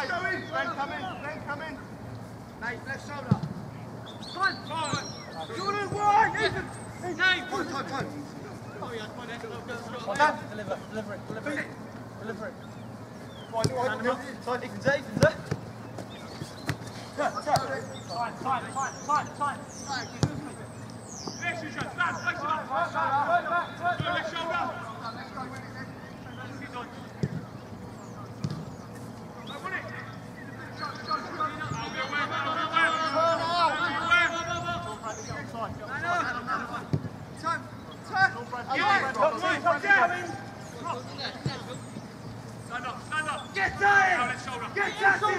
right. Go in. Then come in. Then come in. Mate, left shoulder. Time. Time. Jordan, wide. Ethan. Nate. Time, time, time. Oh, yeah, come on, Deliver, deliver it, deliver it. Deliver it. Come on, come on. Tight, Ethan's Ethan's there. Time, time, time, time, time. Left shoulder, back, back, back. Left shoulder. Left shoulder. Get that!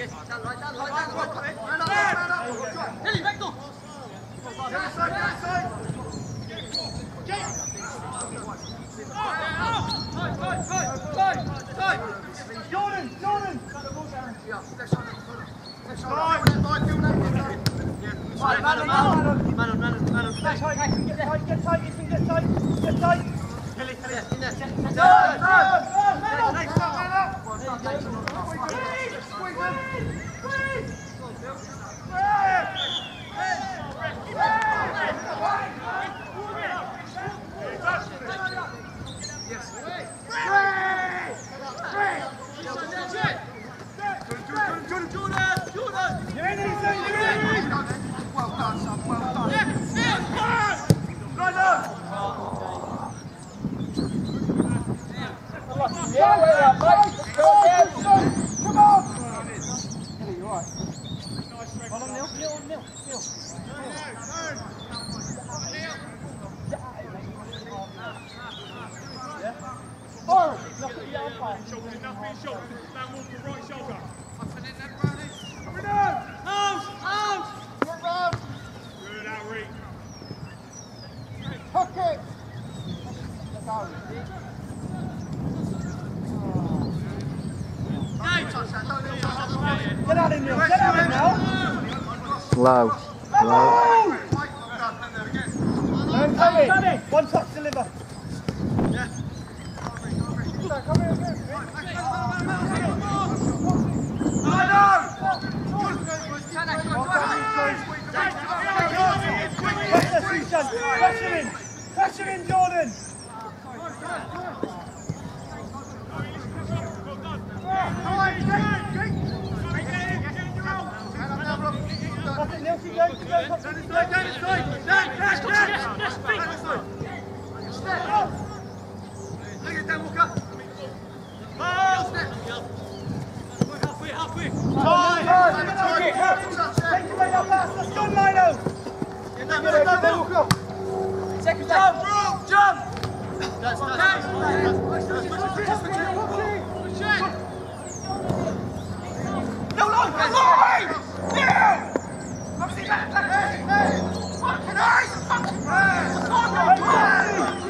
Get tight, get tight, Get out of here, get out of now. Low, low. Man, come in. One touch deliver. Pressure in, pressure in, John. No, no, no, no! Hey, hey, hey! Fucking ice! Fucking ice! Fucking ice!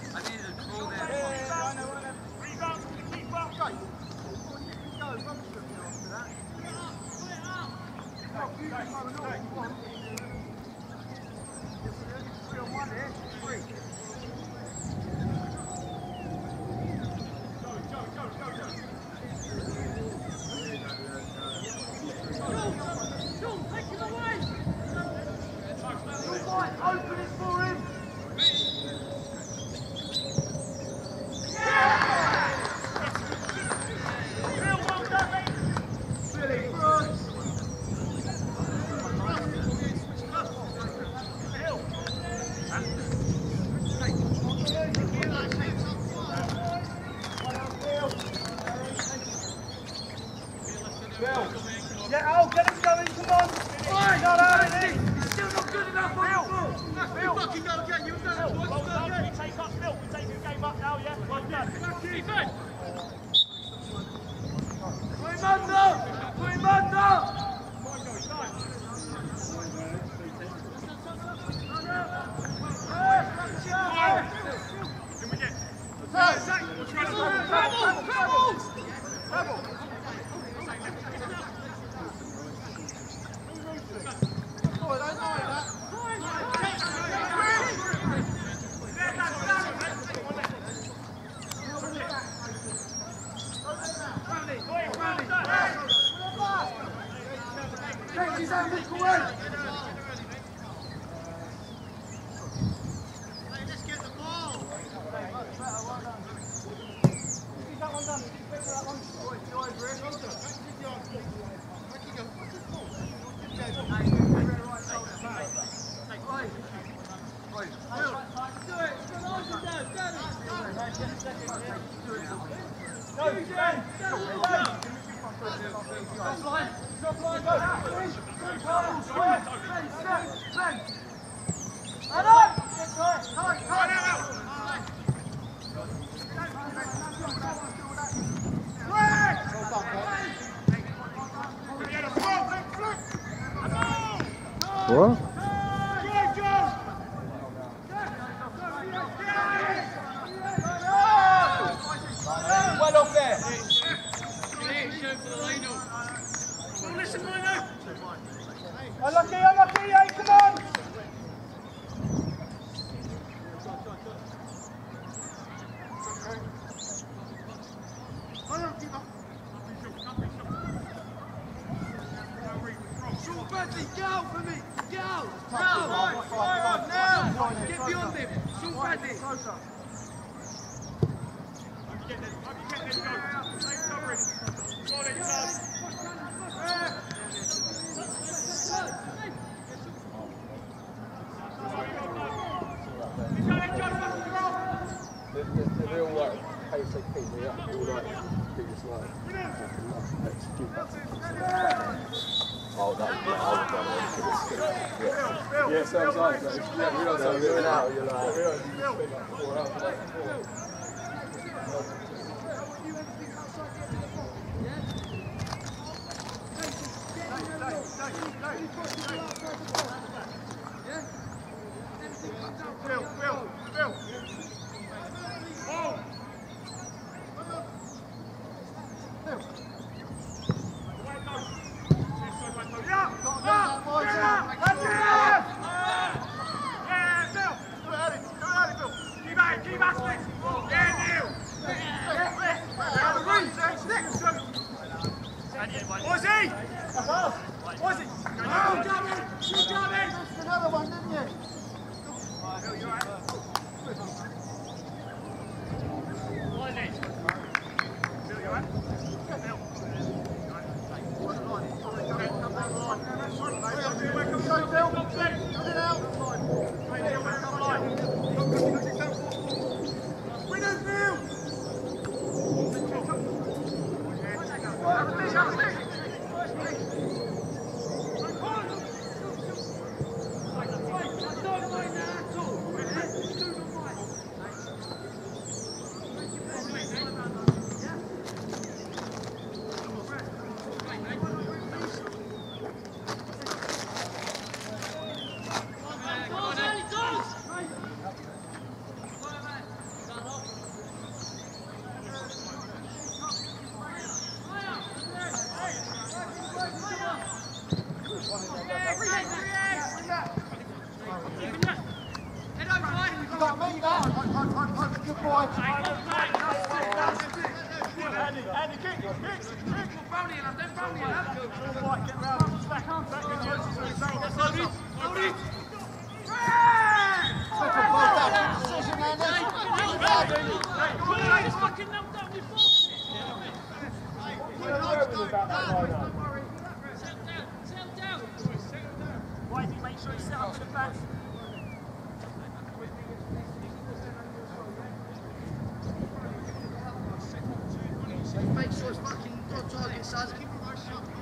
Well off there. Unlucky, unlucky, hey, come on! Short Bradley, get out for me! Get out! Now! Fire up now! Get beyond him! Short Bradley! The, the, the real like ASAP, they are all like biggest like fucking nuts, let's do that. oh, that, yeah, I would done it. So it's yeah, we don't know, you're out, you're like, Got me that. Good boy. Andy, Andy, kick, kick, kick. Brownie enough, then Brownie enough. Right, get round. Back, back in the That's hold it, hold it. Such a ball down. Decision, Andy. Why do you make sure you set up to the back? Sasuke from our show.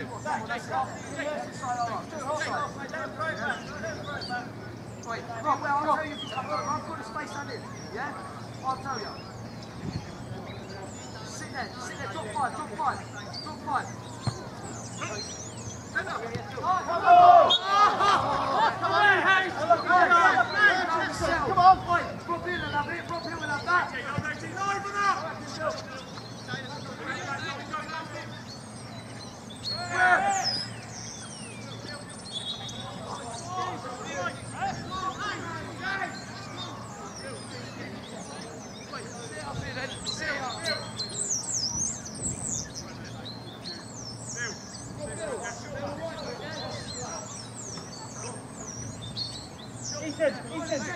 Wait, Rob, well, I'll tell you if you come over. I've got a space on it. Yeah? I'll tell you. Sit there, sit there, drop five, drop five, drop five. Stand up. Oh, come on! Come on, Come on! Oi, drop in have it, drop in and have that. Ethan, Ethan. That's it, give him something to think about. Give Samuel,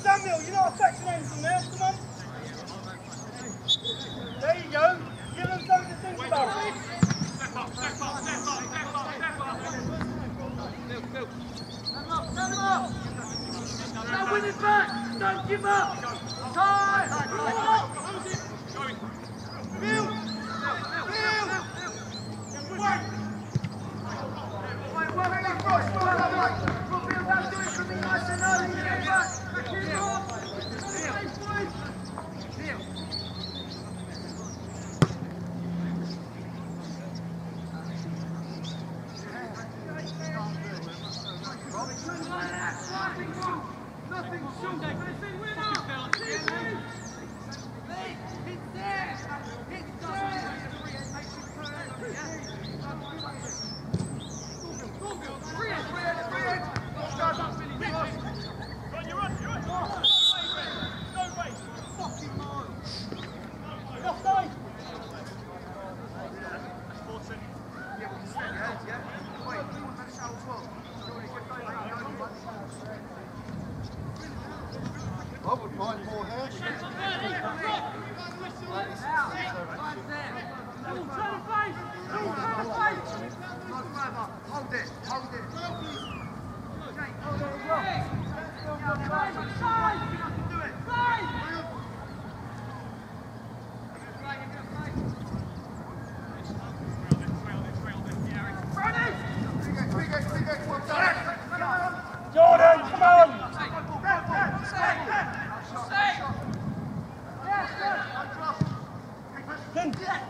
Samuel, you're not affecting anything there, come on.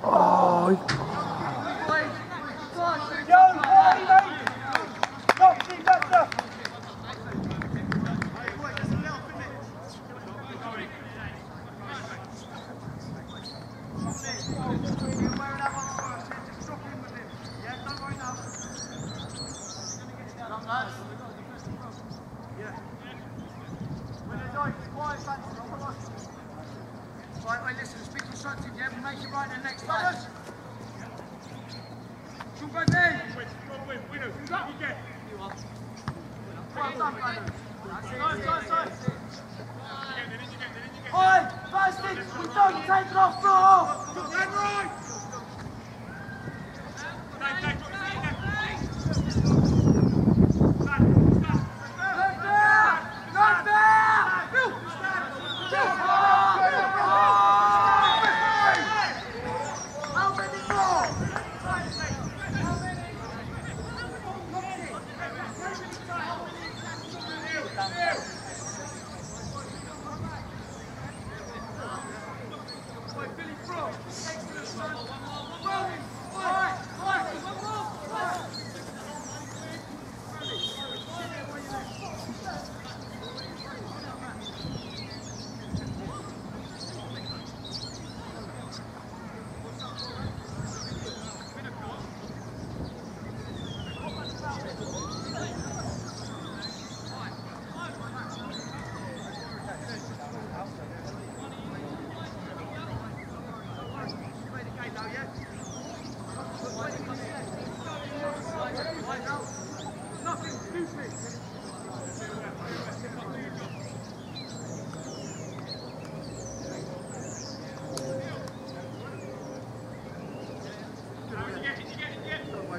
Ôi. 我到你三声四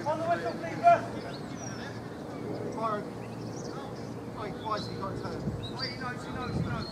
On the whistle, please, first. Byron. Oh, he got a turn. Oh, he knows, he knows, he knows.